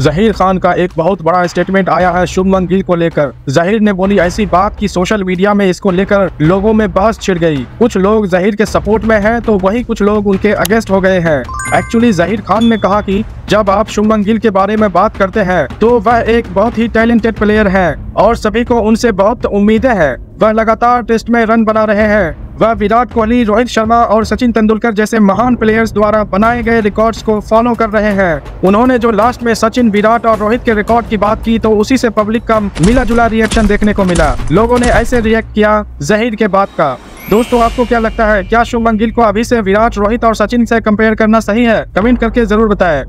जहीर खान का एक बहुत बड़ा स्टेटमेंट आया है शुभमन गिल को लेकर। जहीर ने बोली, ऐसी बात की सोशल मीडिया में इसको लेकर लोगों में बहस छिड़ गई। कुछ लोग जहीर के सपोर्ट में हैं तो वही कुछ लोग उनके अगेंस्ट हो गए हैं। एक्चुअली जहीर खान ने कहा कि जब आप शुभमन गिल के बारे में बात करते हैं तो वह एक बहुत ही टैलेंटेड प्लेयर है और सभी को उनसे बहुत उम्मीदें हैं। वह लगातार टेस्ट में रन बना रहे हैं। वह विराट कोहली, रोहित शर्मा और सचिन तेंदुलकर जैसे महान प्लेयर्स द्वारा बनाए गए रिकॉर्ड्स को फॉलो कर रहे हैं। उन्होंने जो लास्ट में सचिन, विराट और रोहित के रिकॉर्ड की बात की तो उसी से पब्लिक का मिला जुला रिएक्शन देखने को मिला। लोगों ने ऐसे रिएक्ट किया जहीर के बात का। दोस्तों, आपको क्या लगता है, क्या शुभमन गिल को अभी से विराट, रोहित और सचिन से कंपेयर करना सही है? कमेंट करके ज़रूर बताएँ।